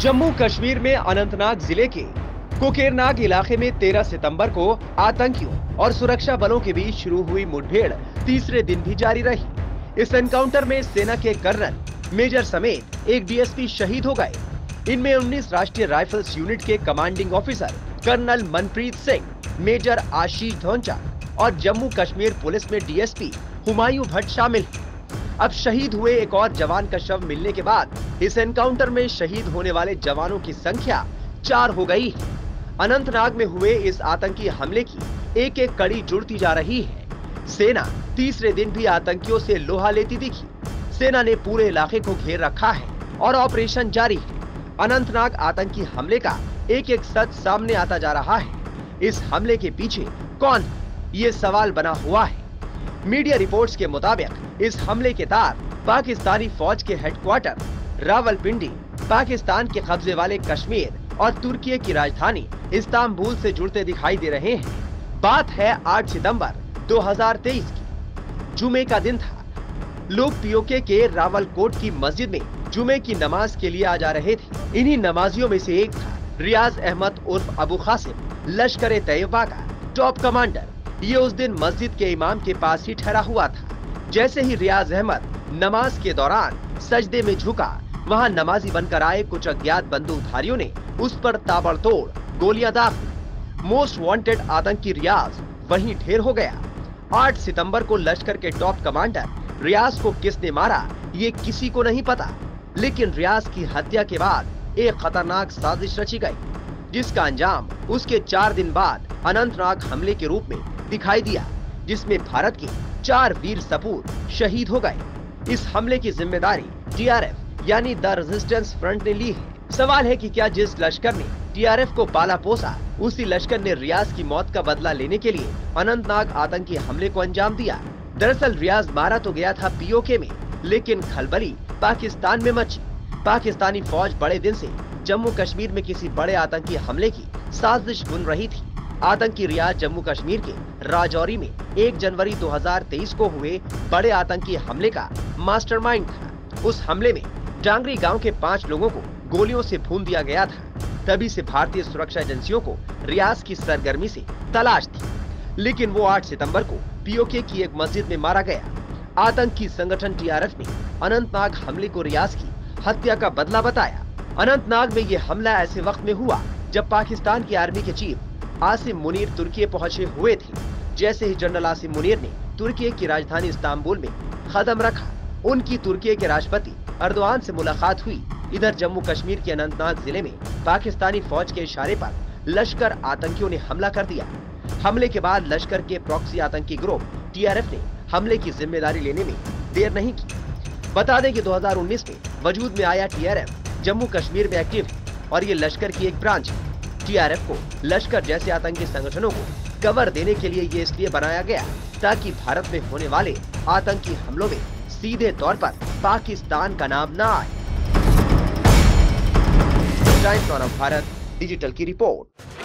जम्मू कश्मीर में अनंतनाग ज़िले के कुकेरनाग इलाके में 13 सितंबर को आतंकियों और सुरक्षा बलों के बीच शुरू हुई मुठभेड़। तीसरे दिन भी जारी रही। इस एनकाउंटर में सेना के कर्नल, मेजर समेत एक डीएसपी शहीद हो गए। इनमें 19 राष्ट्रीय राइफल्स यूनिट के commanding officer colonel Manpreet Singh, major Ashish Dhoncha और जम्मू कश्मीर पुलिस में डीएसपी हुमायूं भट्ट शामिल हैं। अब शहीद हुए एक और जवान का शव मिलने के बाद इस एनकाउंटर में शहीद होने वाले जवानों की संख्या चार हो गई है। अनंतनाग में हुए इस आतंकी हमले की एक एक कड़ी जुड़ती जा रही है। सेना तीसरे दिन भी आतंकियों से लोहा लेती दिखी। सेना ने पूरे इलाके को घेर रखा है और ऑपरेशन जारी है। अनंतनाग आतंकी हमले का एक एक सच सामने आता जा रहा है। इस हमले के पीछे कौन ये सवाल बना हुआ है। मीडिया रिपोर्ट्स के मुताबिक, इस हमले के तार पाकिस्तानी फौज के हेडक्वार्टर रावलपिंडी, पाकिस्तान के कब्जे वाले कश्मीर और तुर्की की राजधानी इस्तांबुल से जुड़ते दिखाई दे रहे हैं। बात है 8 सितंबर 2023 की। जुमे का दिन था। लोग पीओके के रावलकोट की मस्जिद में जुमे की नमाज़ के लिए आ जा रहे थे। इन्हीं नमाजियों में से एक था रियाज अहमद उर्फ़ अबू खासिम, लश्कर तैयबा का टॉप कमांडर ये उस दिन मस्जिद के इमाम के पास ही ठहरा हुआ था। जैसे ही रियाज अहमद नमाज़ के दौरान सजदे में झुका, वहाँ नमाजी बनकर आए कुछ अज्ञात बंदूकधारियों ने उस पर ताबड़तोड़ गोलियाँ दाग मोस्ट वांटेड आतंकी रियाज वहीं ढेर हो गया। 8 सितंबर को लश्कर के टॉप कमांडर रियाज को किसने मारा, ये किसी को नहीं पता। लेकिन रियाज की हत्या के बाद एक खतरनाक साजिश रची गई। जिसका अंजाम उसके चार दिन बाद अनंतनाग हमले के रूप में दिखाई दिया, जिसमें भारत के चार वीर सपूत शहीद हो गए। इस हमले की ज़िम्मेदारी टीआरएफ यानी द रेजिस्टेंस फ्रंट ने ली है। सवाल है कि क्या जिस लश्कर ने टीआरएफ को पाला पोसा, उसी लश्कर ने रियाज की मौत का बदला लेने के लिए अनंतनाग आतंकी हमले को अंजाम दिया? दरअसल रियाज मारा तो गया था पीओके में, लेकिन खलबली पाकिस्तान में मची। पाकिस्तानी फौज बड़े दिन से जम्मू कश्मीर में किसी बड़े आतंकी हमले की साजिश बुन रही थी। आतंकी रियाज जम्मू कश्मीर के राजौरी में 1 जनवरी 2023 को हुए बड़े आतंकी हमले का मास्टरमाइंड था। उस हमले में डांगरी गाँव के पाँच लोगों को गोलियों से भून दिया गया था। तभी से भारतीय सुरक्षा एजेंसियों को रियाज की सरगर्मी से तलाश थी। लेकिन वो 8 सितंबर को पीओके की एक मस्जिद में मारा गया। आतंकी संगठन टीआरएफ ने अनंतनाग हमले को रियाज की हत्या का बदला बताया। अनंतनाग में ये हमला ऐसे वक्त में हुआ, जब पाकिस्तान की आर्मी के चीफ आसिम मुनीर तुर्की पहुँचे हुए थे। जैसे ही जनरल आसिम मुनीर ने तुर्की की राजधानी इस्तांबुल में कदम रखा, उनकी तुर्की के राष्ट्रपति अर्दवान से मुलाकात हुई। इधर जम्मू कश्मीर के अनंतनाग ज़िले में पाकिस्तानी फौज के इशारे पर लश्कर आतंकियों ने हमला कर दिया। हमले के बाद लश्कर के प्रॉक्सी आतंकी ग्रुप टीआरएफ ने हमले की ज़िम्मेदारी लेने में देर नहीं की। बता दें कि 2019 में वजूद में आया टीआरएफ जम्मू कश्मीर में एक्टिव और ये लश्कर की एक ब्रांच टीआरएफ को, लश्कर जैसे आतंकी संगठनों को कवर देने के लिए ये इसलिए बनाया गया ताकि भारत में होने वाले आतंकी हमलों में सीधे तौर पर पाकिस्तान का नाम न आए। टाइम्स ऑफ़ भारत डिजिटल की रिपोर्ट